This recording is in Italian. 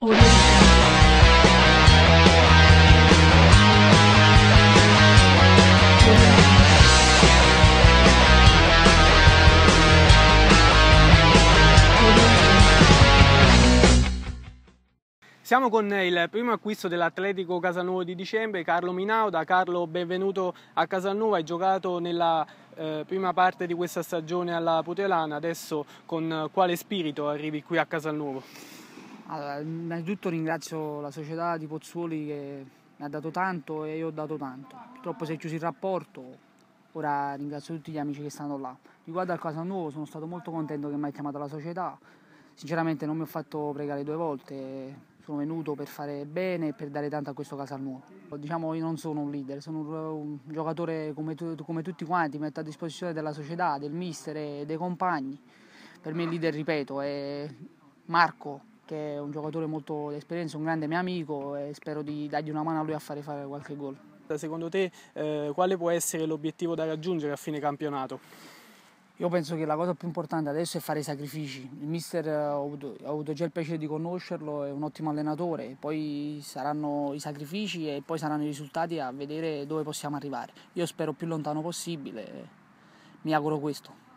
Siamo con il primo acquisto dell'Atletico Casalnuovo di dicembre, Carlo Minauda. Carlo, benvenuto a Casalnuovo, hai giocato nella eh, prima parte di questa stagione alla Putelana, adesso con quale spirito arrivi qui a Casalnuovo? Allora, innanzitutto ringrazio la società di Pozzuoli che mi ha dato tanto e io ho dato tanto. Purtroppo si è chiuso il rapporto, ora ringrazio tutti gli amici che stanno là. Riguardo al Casalnuovo sono stato molto contento che mi hai chiamato la società, sinceramente non mi ho fatto pregare due volte, sono venuto per fare bene e per dare tanto a questo Casalnuovo. Diciamo io non sono un leader, sono un, giocatore come, tu, come tutti quanti, metto a disposizione della società, del mister e dei compagni. Per me il leader, ripeto, è Marco, che è un giocatore molto di esperienza, un grande mio amico e spero di dargli una mano a lui a fare, fare qualche gol. Secondo te eh, quale può essere l'obiettivo da raggiungere a fine campionato? Io penso che la cosa più importante adesso è fare i sacrifici. Il mister eh, ho avuto, ho avuto già il piacere di conoscerlo, è un ottimo allenatore, poi saranno i sacrifici e poi saranno i risultati a vedere dove possiamo arrivare. Io spero più lontano possibile, mi auguro questo.